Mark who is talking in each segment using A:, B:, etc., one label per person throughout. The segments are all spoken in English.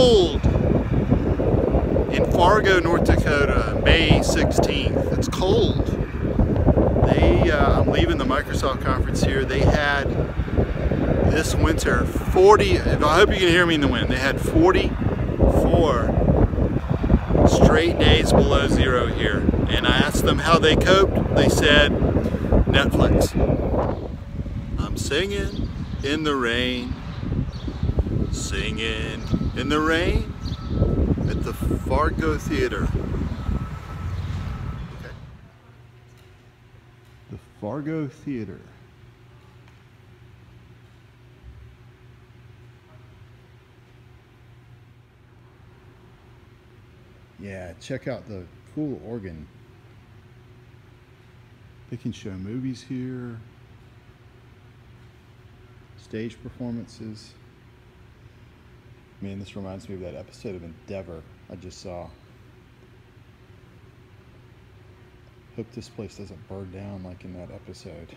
A: cold in Fargo, North Dakota, May 16th. It's cold. They, uh, I'm leaving the Microsoft conference here. They had this winter 40, I hope you can hear me in the wind, they had 44 straight days below zero here. And I asked them how they coped. They said, Netflix. I'm singing in the rain, singing in the rain at the Fargo Theater. Okay. The Fargo Theater. Yeah, check out the cool organ. They can show movies here, stage performances. Man, this reminds me of that episode of Endeavour I just saw. Hope this place doesn't burn down like in that episode.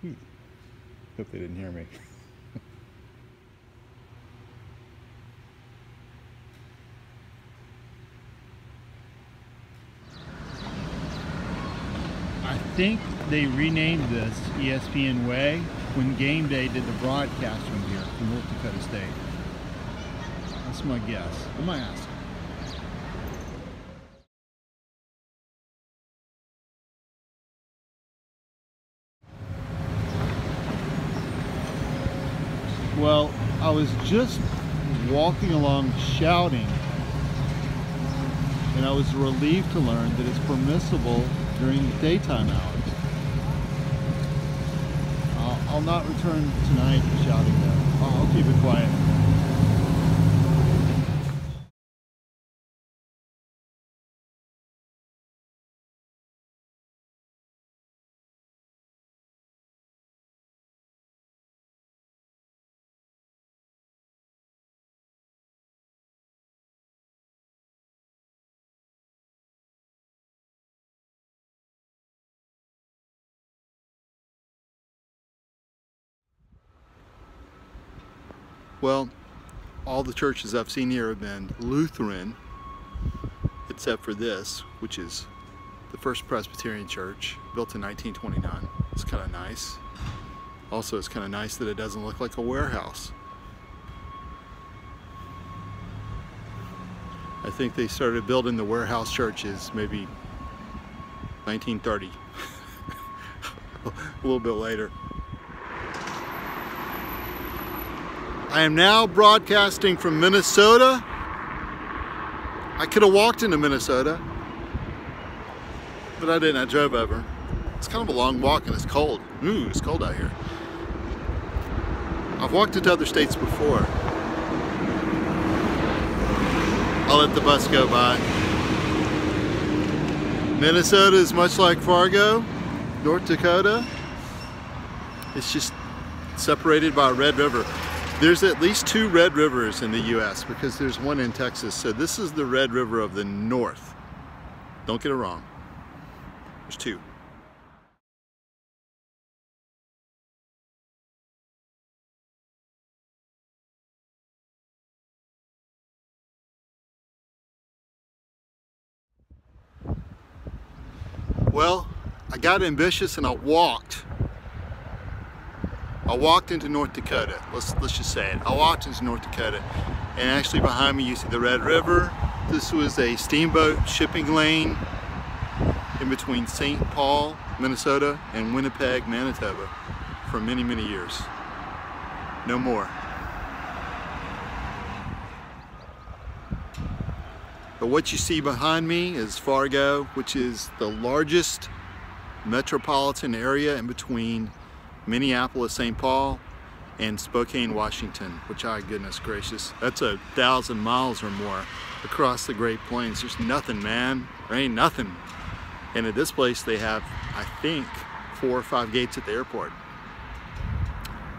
A: Hmm. Hope they didn't hear me. I think they renamed this ESPN Way when Game Day did the broadcast from here, from North Dakota State. That's my guess. I might ask. Well, I was just walking along shouting, and I was relieved to learn that it's permissible during daytime hours. I'll, not return tonight shouting though. I'll keep it quiet. Well, all the churches I've seen here have been Lutheran, except for this, which is the First Presbyterian Church, built in 1929. It's kind of nice. Also, it's kind of nice that it doesn't look like a warehouse. I think they started building the warehouse churches maybe 1930, a little bit later. I am now broadcasting from Minnesota. I could have walked into Minnesota, but I didn't. I drove over. It's kind of a long walk and it's cold. Ooh, it's cold out here. I've walked into other states before. I'll let the bus go by. Minnesota is much like Fargo, North Dakota. It's just separated by a Red River. There's at least two Red Rivers in the U.S. because there's one in Texas. So this is the Red River of the North. Don't get it wrong. There's two. Well, I got ambitious and I walked. I walked into North Dakota. Let's let's just say it. I walked into North Dakota, and actually behind me you see the Red River. This was a steamboat shipping lane in between St. Paul, Minnesota, and Winnipeg, Manitoba, for many many years. No more. But what you see behind me is Fargo, which is the largest metropolitan area in between Minneapolis, St. Paul, and Spokane, Washington, which, I goodness gracious, that's a thousand miles or more across the Great Plains. There's nothing, man. There ain't nothing. And at this place, they have, I think, four or five gates at the airport.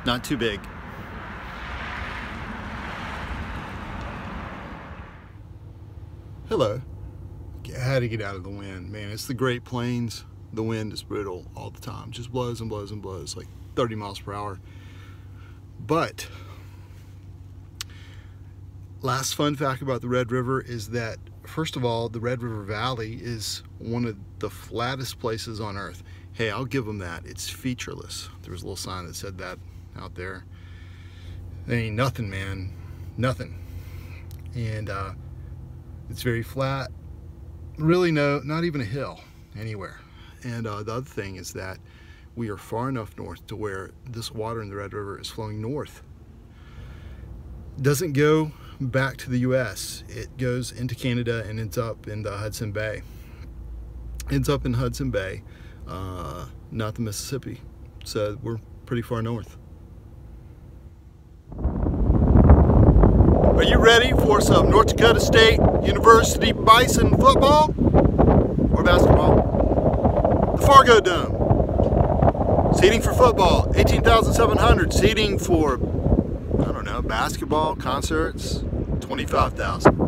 A: Not too big. Hello. Had to get out of the wind. Man, it's the Great Plains. The wind is brutal all the time. Just blows and blows and blows like 30 miles per hour. But last fun fact about the Red River is that, first of all, the Red River Valley is one of the flattest places on earth. Hey, I'll give them that. It's featureless. There was a little sign that said that out there. There ain't nothing, man. Nothing. And uh, it's very flat. Really, no, not even a hill anywhere. And uh, the other thing is that we are far enough north to where this water in the Red River is flowing north. Doesn't go back to the US. It goes into Canada and ends up in the Hudson Bay. Ends up in Hudson Bay, uh, not the Mississippi. So we're pretty far north. Are you ready for some North Dakota State University Bison football or basketball? The Fargo Dome. Seating for football, 18,700. Seating for, I don't know, basketball, concerts, 25,000.